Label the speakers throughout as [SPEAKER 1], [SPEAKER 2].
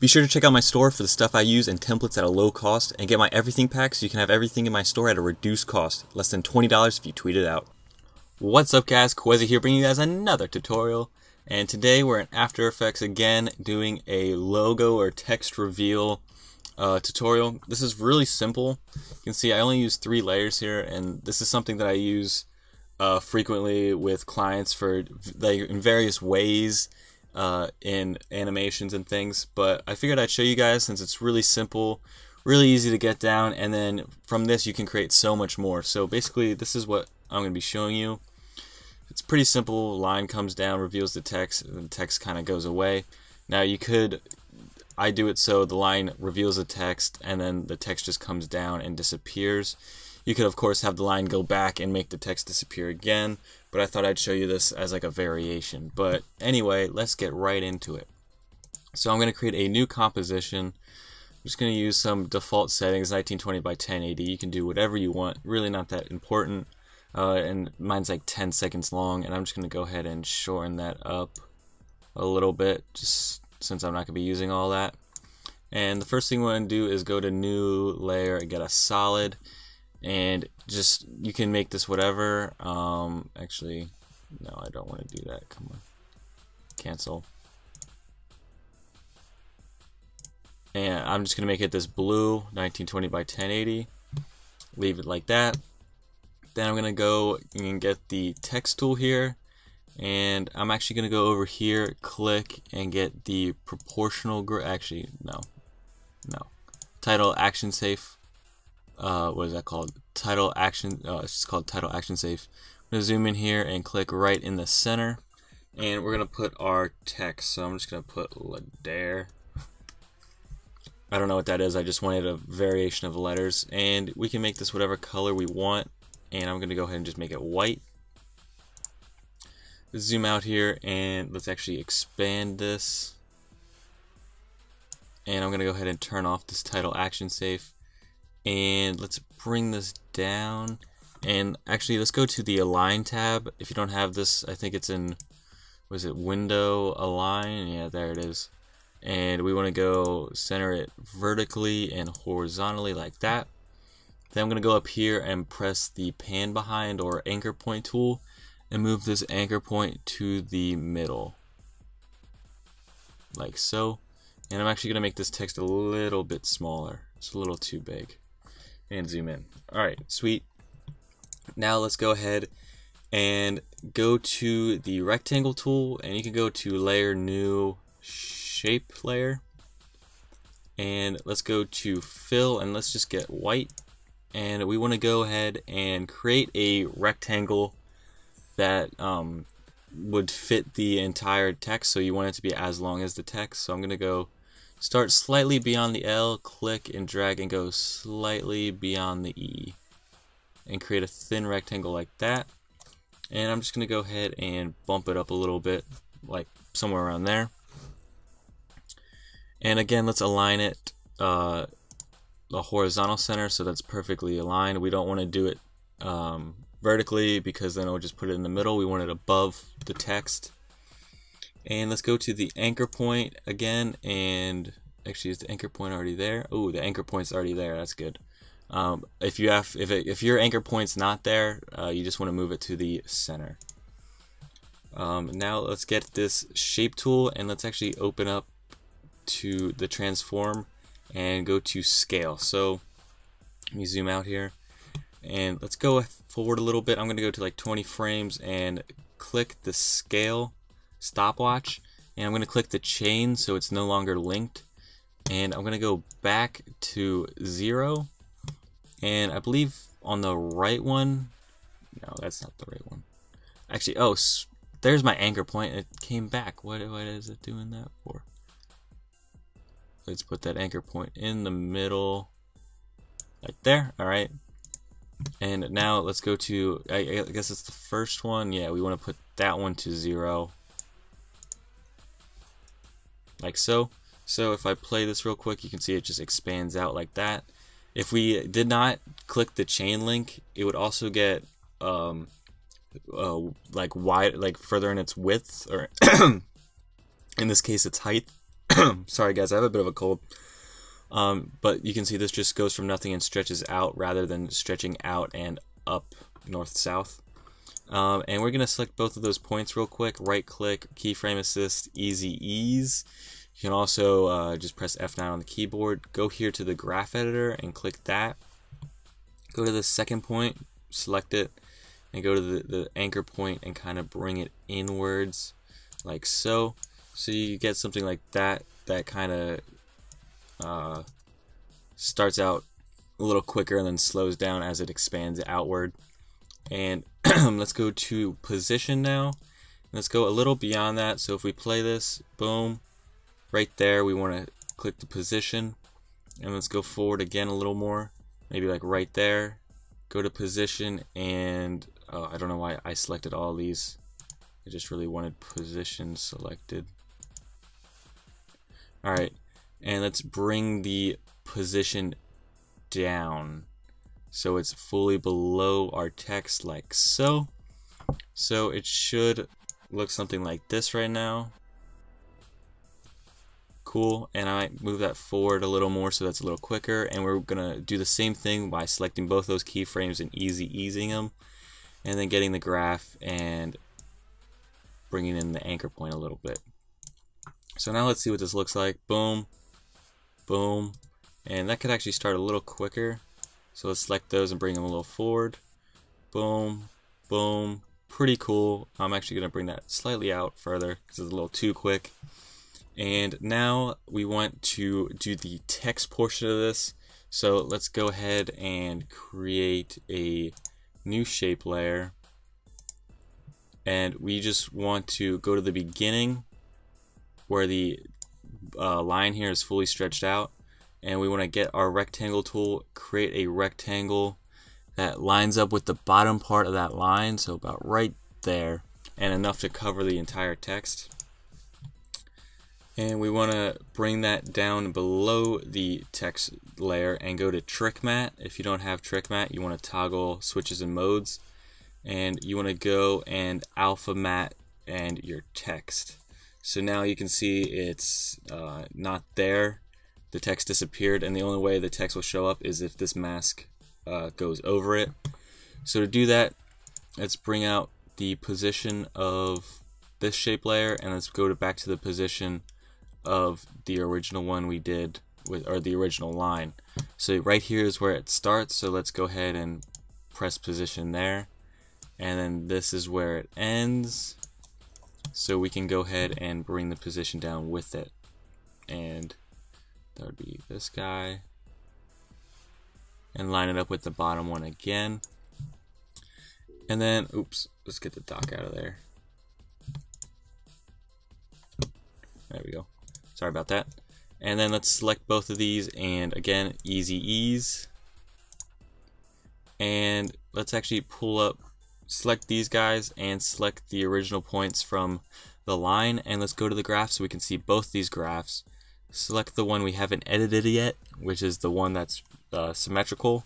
[SPEAKER 1] Be sure to check out my store for the stuff I use and templates at a low cost, and get my everything pack so you can have everything in my store at a reduced cost, less than $20 if you tweet it out. What's up guys, Qehzy here bringing you guys another tutorial, and today we're in After Effects again doing a logo or text reveal uh, tutorial. This is really simple. You can see I only use three layers here, and this is something that I use uh, frequently with clients for like in various ways uh, in animations and things. But I figured I'd show you guys since it's really simple, really easy to get down, and then from this you can create so much more. So basically, this is what I'm going to be showing you. It's pretty simple. Line comes down, reveals the text, and the text kind of goes away. Now you could, I do it so the line reveals the text, and then the text just comes down and disappears. You could of course have the line go back and make the text disappear again, but I thought I'd show you this as like a variation. But anyway, let's get right into it. So I'm going to create a new composition. I'm just going to use some default settings, 1920 by 1080. You can do whatever you want, really not that important. Uh, and mine's like 10 seconds long, and I'm just going to go ahead and shorten that up a little bit, just since I'm not going to be using all that. And the first thing we want to do is go to new layer and get a solid and just you can make this whatever um, actually no I don't want to do that come on. Cancel. And I'm just gonna make it this blue 1920 by 1080 leave it like that. Then I'm gonna go and get the text tool here. And I'm actually gonna go over here click and get the proportional actually no. No. Title action safe uh, what is that called? Title action, uh, it's just called title action safe. I'm gonna zoom in here and click right in the center, and we're gonna put our text. So I'm just gonna put Ladare. I don't know what that is. I just wanted a variation of letters, and we can make this whatever color we want. And I'm gonna go ahead and just make it white. Let's Zoom out here, and let's actually expand this. And I'm gonna go ahead and turn off this title action safe and let's bring this down. And actually let's go to the align tab. If you don't have this I think it's in was it window align? Yeah there it is. And we want to go center it vertically and horizontally like that. Then I'm gonna go up here and press the pan behind or anchor point tool and move this anchor point to the middle. Like so. And I'm actually gonna make this text a little bit smaller. It's a little too big and zoom in. Alright, sweet. Now let's go ahead and go to the rectangle tool and you can go to layer new shape layer and let's go to fill and let's just get white and we want to go ahead and create a rectangle that um, would fit the entire text so you want it to be as long as the text so I'm gonna go Start slightly beyond the L, click and drag and go slightly beyond the E. And create a thin rectangle like that. And I'm just going to go ahead and bump it up a little bit, like somewhere around there. And again, let's align it uh, the horizontal center so that's perfectly aligned. We don't want to do it um, vertically because then it'll just put it in the middle. We want it above the text. And let's go to the anchor point again. And actually, is the anchor point already there? Oh, the anchor point's already there. That's good. Um, if you have, if it, if your anchor point's not there, uh, you just want to move it to the center. Um, now let's get this shape tool and let's actually open up to the transform and go to scale. So let me zoom out here and let's go forward a little bit. I'm going to go to like 20 frames and click the scale stopwatch and I'm going to click the chain so it's no longer linked. And I'm going to go back to zero and I believe on the right one no that's not the right one. Actually oh there's my anchor point it came back. What, what is it doing that for? Let's put that anchor point in the middle right there alright. And now let's go to I, I guess it's the first one. Yeah we want to put that one to zero like so. So if I play this real quick, you can see it just expands out like that. If we did not click the chain link, it would also get um, uh, like wide, like further in its width, or in this case, its height. Sorry guys, I have a bit of a cold. Um, but you can see this just goes from nothing and stretches out rather than stretching out and up north-south. Um, and we're going to select both of those points real quick. Right click, keyframe assist, easy ease. You can also uh, just press F9 on the keyboard. Go here to the graph editor and click that. Go to the second point, select it, and go to the, the anchor point and kind of bring it inwards like so. So you get something like that that kind of uh, starts out a little quicker and then slows down as it expands outward. And let's go to position now. Let's go a little beyond that. So if we play this, boom, right there, we want to click the position. And let's go forward again a little more. Maybe like right there. Go to position and uh, I don't know why I selected all these. I just really wanted position selected. Alright, and let's bring the position down so it's fully below our text like so. So it should look something like this right now. Cool, and I might move that forward a little more so that's a little quicker, and we're gonna do the same thing by selecting both those keyframes and easy easing them, and then getting the graph and bringing in the anchor point a little bit. So now let's see what this looks like. Boom, boom, and that could actually start a little quicker so let's select those and bring them a little forward. Boom, boom, pretty cool. I'm actually going to bring that slightly out further because it's a little too quick. And now we want to do the text portion of this. So let's go ahead and create a new shape layer. And we just want to go to the beginning where the uh, line here is fully stretched out and we want to get our rectangle tool, create a rectangle that lines up with the bottom part of that line, so about right there, and enough to cover the entire text. And we want to bring that down below the text layer and go to Track Matte. If you don't have Track Matte, you want to toggle switches and modes. And you want to go and Alpha Matte and your text. So now you can see it's uh, not there the text disappeared and the only way the text will show up is if this mask uh, goes over it. So to do that, let's bring out the position of this shape layer and let's go to back to the position of the original one we did with or the original line. So right here is where it starts so let's go ahead and press position there and then this is where it ends so we can go ahead and bring the position down with it and that would be this guy. And line it up with the bottom one again. And then, oops, let's get the dock out of there. There we go. Sorry about that. And then let's select both of these and again, easy ease. And let's actually pull up, select these guys and select the original points from the line and let's go to the graph so we can see both these graphs select the one we haven't edited yet, which is the one that's uh, symmetrical,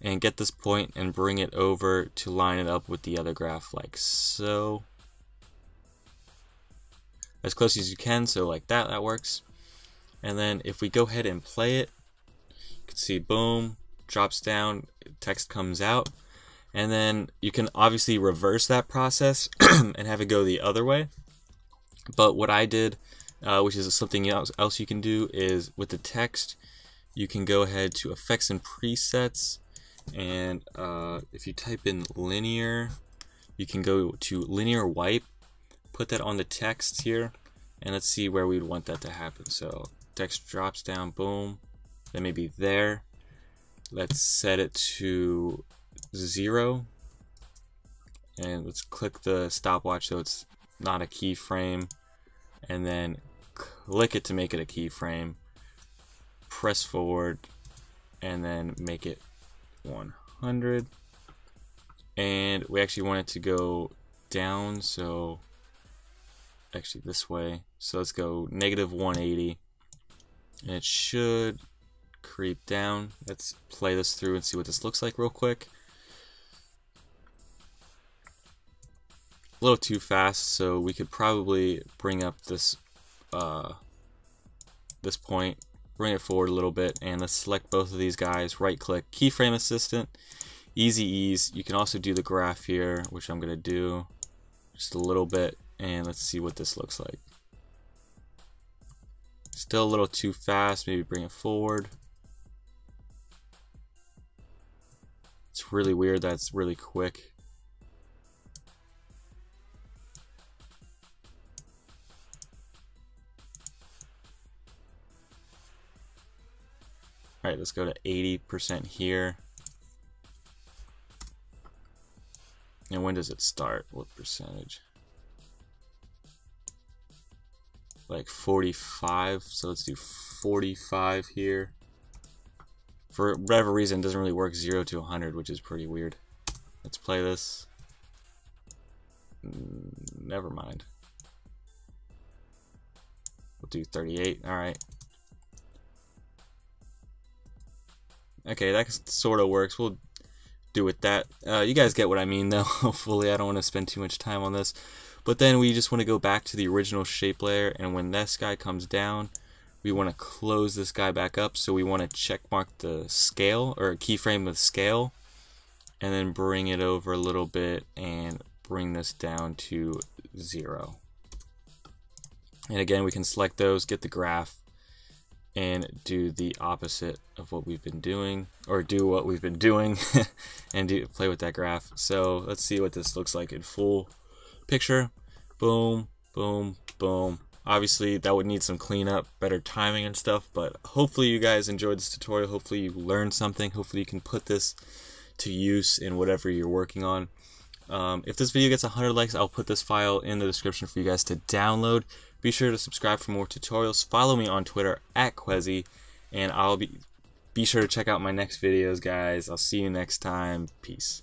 [SPEAKER 1] and get this point and bring it over to line it up with the other graph like so. As close as you can, so like that, that works. And then if we go ahead and play it, you can see boom, drops down, text comes out. And then you can obviously reverse that process and have it go the other way. But what I did uh, which is something else, else you can do is with the text you can go ahead to effects and presets. And uh, if you type in linear you can go to linear wipe put that on the text here and let's see where we'd want that to happen. So text drops down boom then maybe there. Let's set it to zero. And let's click the stopwatch so it's not a keyframe. And then click it to make it a keyframe, press forward, and then make it 100. And we actually want it to go down, so actually this way. So let's go negative 180. And it should creep down. Let's play this through and see what this looks like real quick. A little too fast, so we could probably bring up this uh, this point, bring it forward a little bit, and let's select both of these guys, right click, keyframe assistant, easy ease. You can also do the graph here, which I'm to do just a little bit, and let's see what this looks like. Still a little too fast, maybe bring it forward. It's really weird that's really quick. Alright, let's go to 80% here. And when does it start? What percentage? Like 45, so let's do 45 here. For whatever reason, doesn't really work 0 to 100, which is pretty weird. Let's play this. Mm, never mind. We'll do 38, alright. Okay, that sort of works. We'll do with that. Uh, you guys get what I mean, though. Hopefully, I don't want to spend too much time on this. But then we just want to go back to the original shape layer, and when this guy comes down, we want to close this guy back up. So we want to check mark the scale, or keyframe the scale, and then bring it over a little bit and bring this down to zero. And again, we can select those, get the graph, and do the opposite of what we've been doing or do what we've been doing and do, play with that graph. So let's see what this looks like in full picture. Boom boom boom. Obviously that would need some cleanup better timing and stuff but hopefully you guys enjoyed this tutorial. Hopefully you learned something. Hopefully you can put this to use in whatever you're working on. Um, if this video gets 100 likes I'll put this file in the description for you guys to download be sure to subscribe for more tutorials. Follow me on Twitter at Qehzy, and I'll be be sure to check out my next videos, guys. I'll see you next time. Peace.